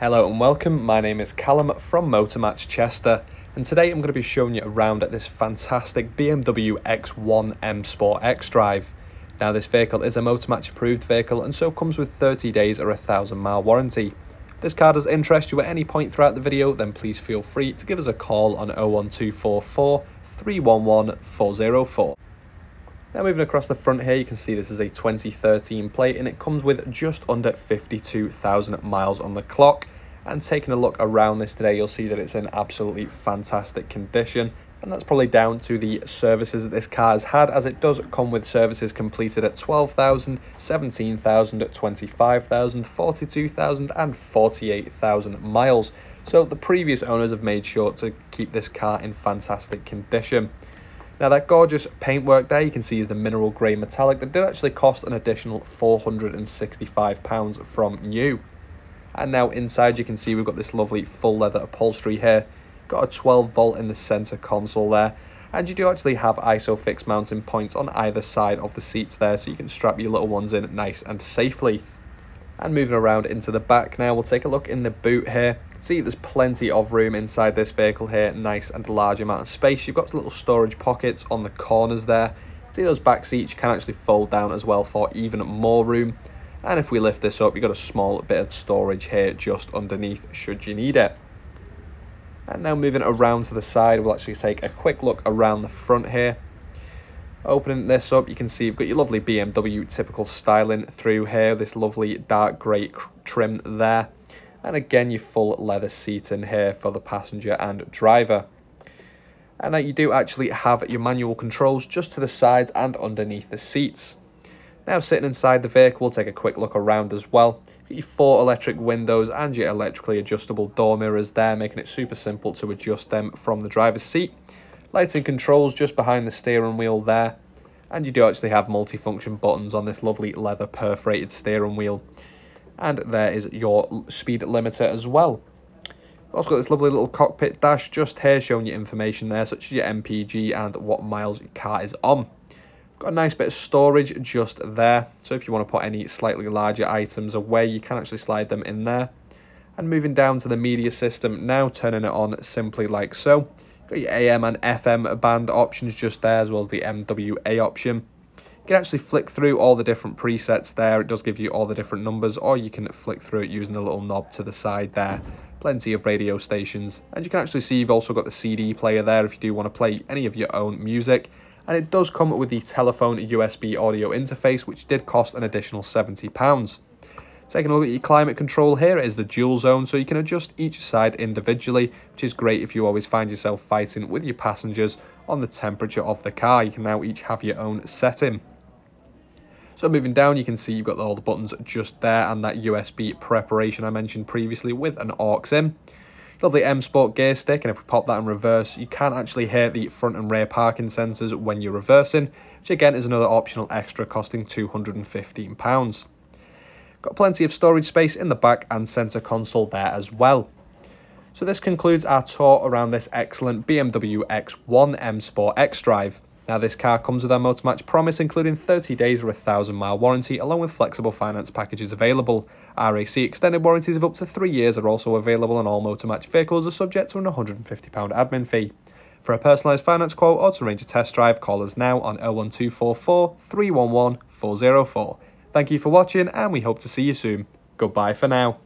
Hello and welcome, my name is Callum from Motormatch Chester and today I'm going to be showing you around at this fantastic BMW X1 M Sport xDrive. Now this vehicle is a Motormatch approved vehicle and so comes with 30 days or a 1000 mile warranty. If this car does interest you at any point throughout the video then please feel free to give us a call on 01244 311 404. Now moving across the front here, you can see this is a 2013 plate and it comes with just under 52,000 miles on the clock. And taking a look around this today, you'll see that it's in absolutely fantastic condition. And that's probably down to the services that this car has had, as it does come with services completed at 12,000, 17,000, 25,000, 42,000 and 48,000 miles. So the previous owners have made sure to keep this car in fantastic condition. Now that gorgeous paintwork there you can see is the mineral grey metallic that did actually cost an additional £465 from new. And now inside you can see we've got this lovely full leather upholstery here. Got a 12 volt in the centre console there. And you do actually have ISOFIX mounting points on either side of the seats there so you can strap your little ones in nice and safely. And moving around into the back now, we'll take a look in the boot here. See, there's plenty of room inside this vehicle here, nice and large amount of space. You've got little storage pockets on the corners there. See those back seats can actually fold down as well for even more room. And if we lift this up, you've got a small bit of storage here just underneath should you need it. And now moving around to the side, we'll actually take a quick look around the front here. Opening this up, you can see you've got your lovely BMW typical styling through here, this lovely dark grey trim there. And again, your full leather seating here for the passenger and driver. And now you do actually have your manual controls just to the sides and underneath the seats. Now sitting inside the vehicle, we'll take a quick look around as well. Your four electric windows and your electrically adjustable door mirrors there, making it super simple to adjust them from the driver's seat. Lighting controls just behind the steering wheel there. And you do actually have multifunction buttons on this lovely leather perforated steering wheel. And there is your speed limiter as well. also got this lovely little cockpit dash just here showing you information there, such as your MPG and what miles your car is on. Got a nice bit of storage just there. So if you want to put any slightly larger items away, you can actually slide them in there. And moving down to the media system now, turning it on simply like so. Got your AM and FM band options just there, as well as the MWA option. You can actually flick through all the different presets there. It does give you all the different numbers, or you can flick through it using the little knob to the side there. Plenty of radio stations. And you can actually see you've also got the CD player there if you do want to play any of your own music. And it does come with the telephone USB audio interface, which did cost an additional £70. Taking a look at your climate control here is the dual zone, so you can adjust each side individually, which is great if you always find yourself fighting with your passengers on the temperature of the car. You can now each have your own setting. So moving down, you can see you've got all the buttons just there and that USB preparation I mentioned previously with an aux in. Lovely M Sport gear stick, and if we pop that in reverse, you can actually hear the front and rear parking sensors when you're reversing, which again is another optional extra costing £215. Got plenty of storage space in the back and centre console there as well. So this concludes our tour around this excellent BMW X1 M Sport xDrive. Now this car comes with our Motormatch promise including 30 days or a 1000 mile warranty along with flexible finance packages available. RAC extended warranties of up to 3 years are also available on all Motormatch vehicles are subject to an £150 admin fee. For a personalised finance quote or to arrange a test drive, call us now on 01244 311 404. Thank you for watching and we hope to see you soon. Goodbye for now.